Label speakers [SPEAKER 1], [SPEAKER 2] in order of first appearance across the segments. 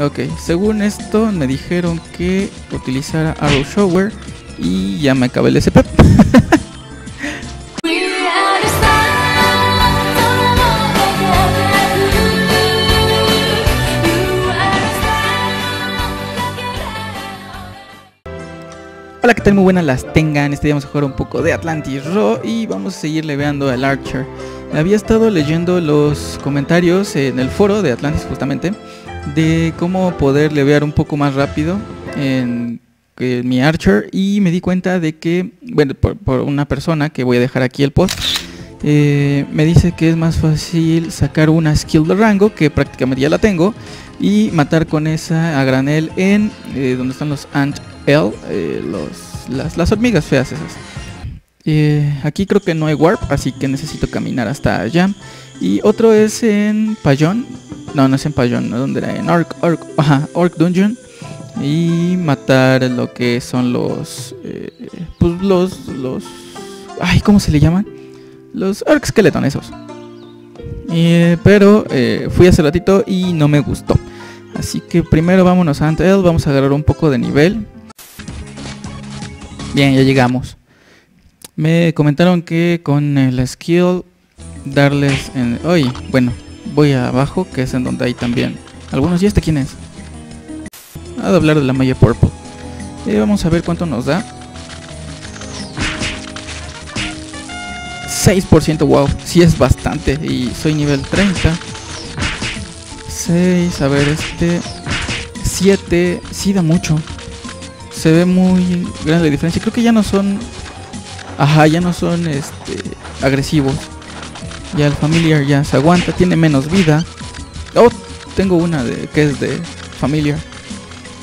[SPEAKER 1] Ok, según esto me dijeron que utilizara Arrow Shower y ya me acabé el SP. Hola, ¿qué tal? Muy buenas las tengan. Este día vamos a jugar un poco de Atlantis Raw y vamos a seguir leveando al Archer. Había estado leyendo los comentarios en el foro de Atlantis justamente de cómo poder levear un poco más rápido en, mi Archer y me di cuenta de que, bueno, por, una persona que voy a dejar aquí el post, eh, me dice que es más fácil sacar una skill de rango, que prácticamente ya la tengo, y matar con esa a granel en eh, donde están los Ant L, eh, los, las, hormigas feas esas. Eh, aquí creo que no hay warp, así que necesito caminar hasta allá. Y otro es en Payon. No, no es en Payon, ¿no? ¿Dónde era? En Orc, Orc, Orc Dungeon. Y matar lo que son los... pues los... los... Ay, ¿cómo se le llaman? Los Orc Skeleton esos. pero fui hace ratito y no me gustó. Así que primero vámonos a Antel, vamos a agarrar un poco de nivel. Bien, ya llegamos. Me comentaron que con el skill darles en... Bueno, voy abajo, que es en donde hay también algunos. ¿Y este quién es? A doblar de la malla purple. Y vamos a ver cuánto nos da. 6%, wow, sí es bastante. Y soy nivel 30. 6, a ver, este 7, sí da mucho. Se ve muy grande la diferencia. Creo que ya no son, ajá, ya no son este agresivos. Ya el familiar ya se aguanta, tiene menos vida. Oh, tengo una de que es de familiar.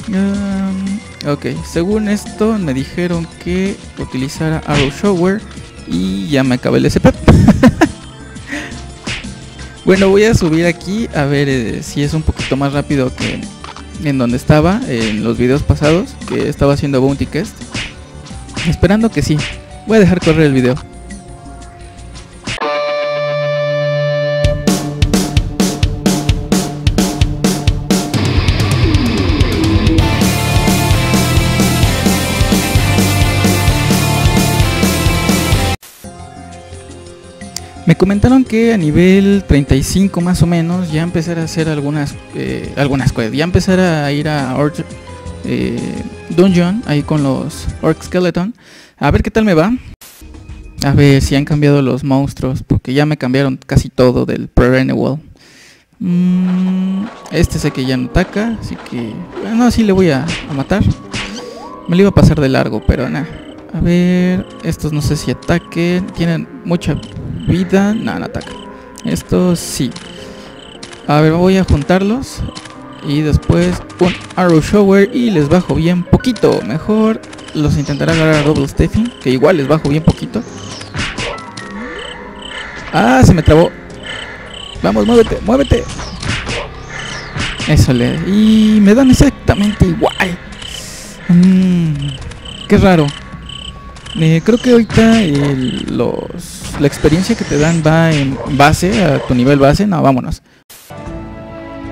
[SPEAKER 1] Um, ok, según esto me dijeron que utilizara Arrow Shower y ya me acabé el SP. Bueno, voy a subir aquí a ver eh, si es un poquito más rápido que en donde estaba en los videos pasados que estaba haciendo Bounty Quest. Esperando que sí. Voy a dejar correr el video. Me comentaron que a nivel 35 más o menos ya empezar a hacer algunas eh, algunas cosas, ya empezar a ir a Orc eh, Dungeon ahí con los Orc Skeleton, a ver qué tal me va. A ver si han cambiado los monstruos, porque ya me cambiaron casi todo del Perennial. Mm, este sé que ya no ataca, así que bueno, así le voy a, matar. Me lo iba a pasar de largo, pero nada. A ver, estos no sé si ataquen, tienen mucha vida. No, no ataca. Esto sí. A ver, voy a juntarlos. Y después un Arrow Shower y les bajo bien poquito. Mejor los intentaré agarrar a Double Steffing, que igual les bajo bien poquito. Ah, se me trabó. Vamos, muévete, muévete. Eso le. Y me dan exactamente igual. Mmm, qué raro. Eh, creo que ahorita los la experiencia que te dan va en base a tu nivel base. No, vámonos.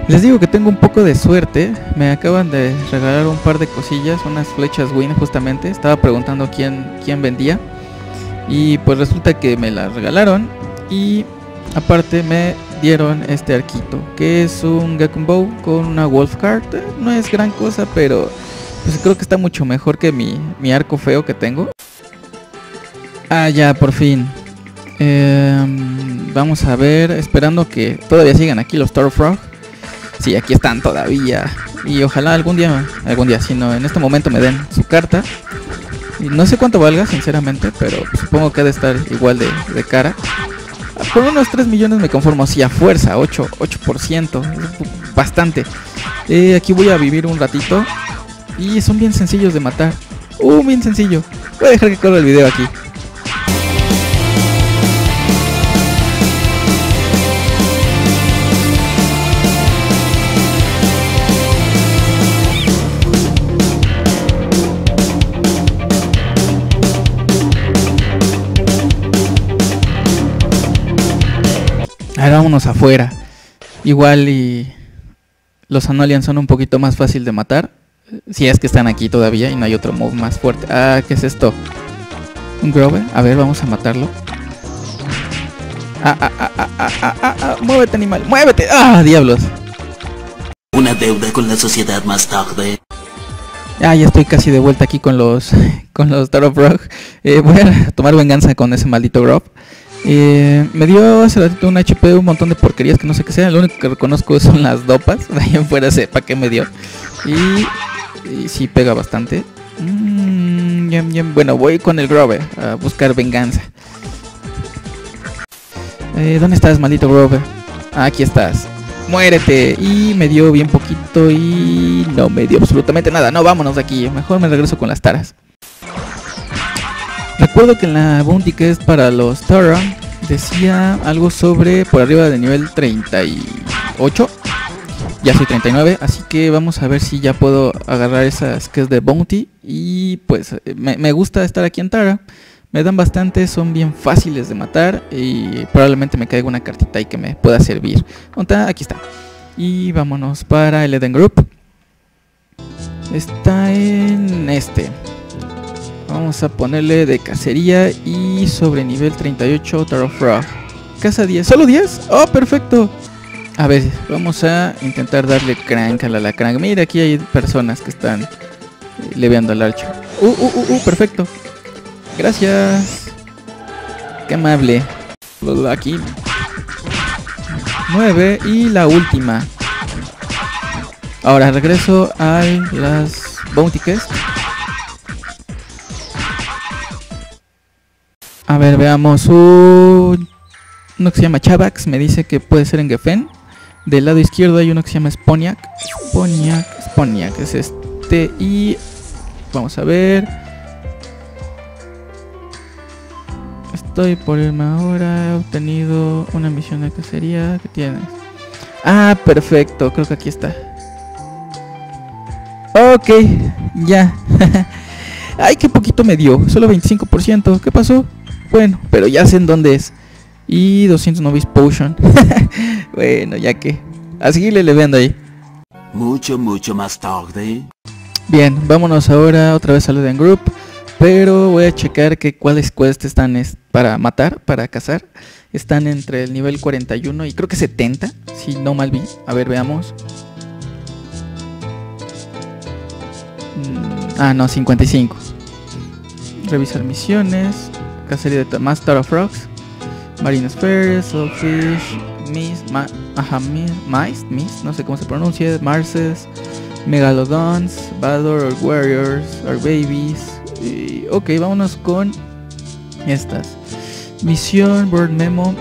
[SPEAKER 1] Les digo que tengo un poco de suerte. Me acaban de regalar un par de cosillas, unas flechas Win justamente. Estaba preguntando quién, quién vendía. Y pues resulta que me las regalaron. Y aparte me dieron este arquito, que es un Gekun Bow con una Wolf Card. No es gran cosa, pero pues creo que está mucho mejor que mi, mi arco feo que tengo. Ah, ya, por fin. Em, vamos a ver, esperando que todavía sigan aquí los Frog Sí, aquí están todavía. Y ojalá algún día, algún día, si no, en este momento me den su carta. Y no sé cuánto valga, sinceramente, pero supongo que ha de estar igual de, cara. Por unos 3 millones me conformo, así a fuerza, 8, 8%, bastante. Eh, aquí voy a vivir un ratito. Y son bien sencillos de matar. Uh, bien sencillo. Voy a dejar que corra el video aquí. Vámonos afuera. Igual y... los Anolian son un poquito más fácil de matar. Si es que están aquí todavía y no hay otro mob más fuerte. Ah, ¿qué es esto? Un Grove. A ver, vamos a matarlo. Ah, ah, ah, ah, ah, ah, ah, ah, muévete animal, muévete. Ah, diablos.
[SPEAKER 2] Una deuda con la sociedad más tarde.
[SPEAKER 1] Ah, ya estoy casi de vuelta aquí con los con los Tarot Rock. Eh, voy a tomar venganza con ese maldito Grove. Me dio hace ratito un HP, un montón de porquerías que no sé qué sea. Lo único que reconozco son las dopas. De ahí en fuera sepa qué me dio. Y, y sí pega bastante. Mm. Bueno, voy con el Grove a buscar venganza. Eh, ¿Dónde estás, maldito Grove? Ah, aquí estás. Muérete. Y me dio bien poquito y no me dio absolutamente nada. No, vámonos de aquí. Mejor me regreso con las taras. Recuerdo que en la bounty que es para los Tara decía algo sobre por arriba de nivel 38. Ya soy 39, así que vamos a ver si ya puedo agarrar esas que es de bounty. Y pues me, gusta estar aquí en Tara. Me dan bastante, son bien fáciles de matar y probablemente me caiga una cartita y que me pueda servir. Aquí está. Y vámonos para el Eden Group. Está en este. Vamos a ponerle de cacería y sobre nivel 38 Tarot Frog. Casa 10. ¿Solo 10? Oh, perfecto. A ver, vamos a intentar darle crank a la crank. Mira, aquí hay personas que están eh, leveando al archer. Uh, uh, uh, uh, perfecto. Gracias. Qué amable. Aquí. 9 y la última. Ahora regreso a las bounty. A ver, veamos un... Uno que se llama Chavax, me dice que puede ser en Geffen. Del lado izquierdo hay uno que se llama Sponiak. Sponiak, Sponiak es este. Y vamos a ver. Estoy por irme ahora. He obtenido una misión de cacería. ¿Qué tienes? Ah, perfecto. Creo que aquí está. Ok, ya. Ay, qué poquito me dio. Solo 25%. ¿Qué pasó? Bueno, pero ya sé en dónde es. Y 200 Novice Potion. bueno, ya que. A seguirle leveando ahí.
[SPEAKER 2] Mucho, mucho más tarde.
[SPEAKER 1] Bien, vámonos ahora otra vez al Eden Group. Pero voy a checar que cuáles quests están para matar, para cazar. Están entre el nivel 41 y creo que 70, si no mal vi. A ver, veamos. Mm, ah, no, 55. Revisar misiones. Cacería de Master of Rocks. Marine Spheres, Soulfish, Mist, ma, ajá, Mist, Mist, no sé cómo se pronuncia, Marces, Megalodons, Bador, Warriors, Our Babies, ok, vámonos con estas. Misión, Bird Memo,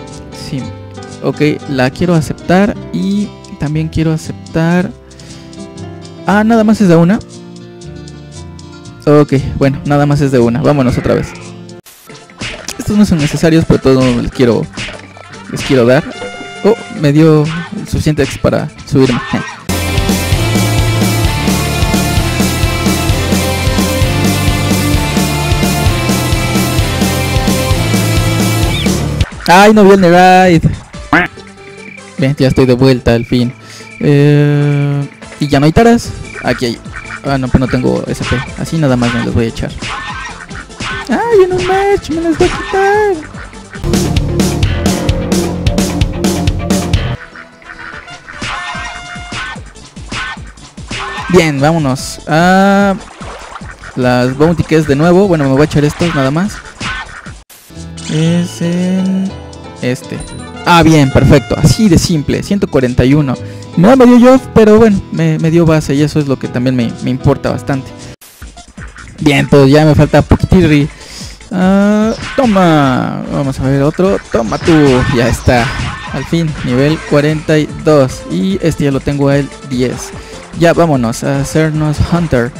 [SPEAKER 1] sí. Ok, la quiero aceptar y también quiero aceptar... Ah, nada más es de una. Ok, bueno, nada más es de una. Vámonos otra vez. Estos no son necesarios, pero todos les quiero, les quiero dar. Oh, me dio suficiente X para subirme. Ay, no vi el Neride. Bien, ya estoy de vuelta al fin. Eh, y ya no hay taras. Aquí hay. Ah, no, pero no tengo SP. Así nada más me los voy a echar. Ay, en un match me los voy a quitar. Bien, vámonos a las bounty es de nuevo. Bueno, me voy a echar estos nada más. Es en este. Ah, bien, perfecto. Así de simple. 141. Me da medio yo, pero bueno, me, dio base y eso es lo que también me, importa bastante. Bien, pues ya me falta poquitirri. Ah, toma. Vamos a ver otro. Toma tú. Ya está. Al fin, nivel 42. Y este ya lo tengo a el 10. Ya vámonos a hacernos Hunter.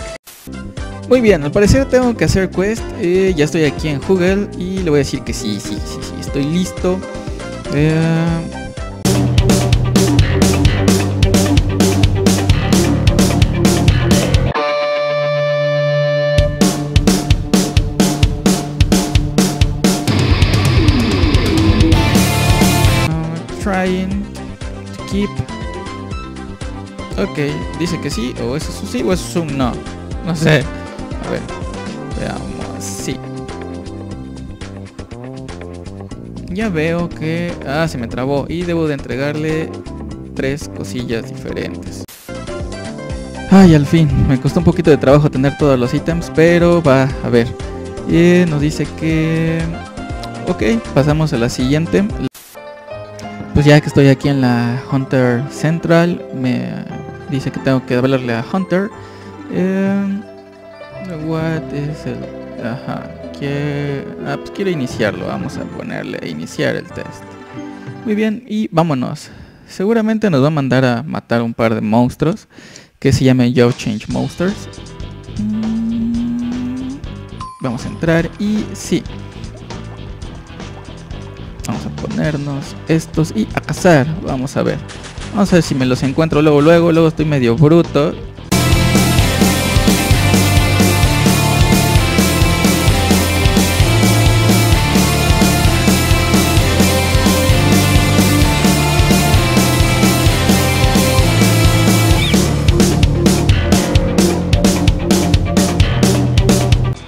[SPEAKER 1] Muy bien, al parecer tengo que hacer quest. Eh, ya estoy aquí en Google y le voy a decir que sí, sí, sí, sí, estoy listo. Eh... Ok, dice que sí, o eso es un sí o eso es un no. No sé. A ver, veamos. Sí. Ya veo que... Ah, se me trabó. Y debo de entregarle tres cosillas diferentes. Ay, al fin. Me costó un poquito de trabajo tener todos los ítems, pero va, a ver. Y nos dice que... Ok, pasamos a la siguiente. Pues ya que estoy aquí en la Hunter Central, me dice que tengo que hablarle a Hunter. Eh, what is el... Ajá. Que, ah, pues quiero iniciarlo. Vamos a ponerle a iniciar el test. Muy bien, y vámonos. Seguramente nos va a mandar a matar un par de monstruos que se llame Yo Change Monsters. Mm, vamos a entrar y sí. Vamos a ponernos estos y a cazar. Vamos a ver. A ver si me los encuentro luego, luego. Luego estoy medio bruto.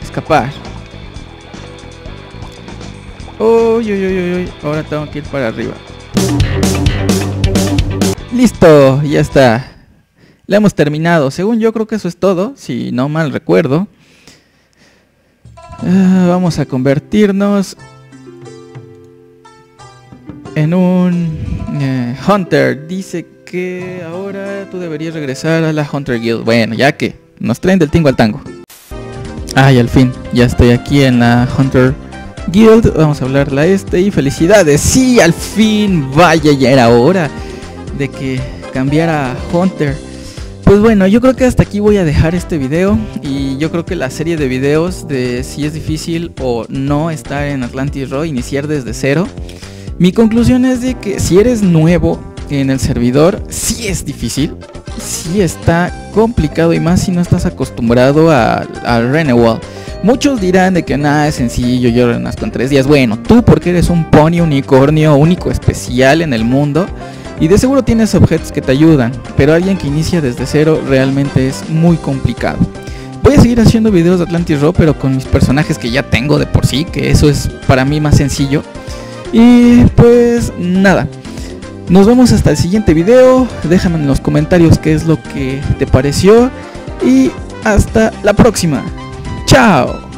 [SPEAKER 1] Escapar. Uy, uy, uy, uy, Ahora tengo que ir para arriba. Listo, ya está. La hemos terminado. Según yo creo que eso es todo, si no mal recuerdo. Ah, vamos a convertirnos en un eh, Hunter. Dice que ahora tú deberías regresar a la Hunter Guild. Bueno, ya que nos traen del tingo al tango. Ay, al fin, ya estoy aquí en la Hunter Guild. Vamos a hablarla este y felicidades. Sí, al fin, vaya, ya era hora de que cambiara Hunter. Pues bueno, yo creo que hasta aquí voy a dejar este video y yo creo que la serie de videos de si es difícil o no estar en Atlantis Row, iniciar desde cero. Mi conclusión es de que si eres nuevo en el servidor, sí es difícil, sí está complicado y más si no estás acostumbrado a, a Renewal. Muchos dirán de que nada es sencillo, yo renazco en tres días. Bueno, tú porque eres un pony unicornio único especial en el mundo y de seguro tienes objetos que te ayudan, pero alguien que inicia desde cero realmente es muy complicado. Voy a seguir haciendo videos de Atlantis Raw, pero con mis personajes que ya tengo de por sí, que eso es para mí más sencillo. Y pues nada, nos vemos hasta el siguiente video. Déjame en los comentarios qué es lo que te pareció. Y hasta la próxima. Chao.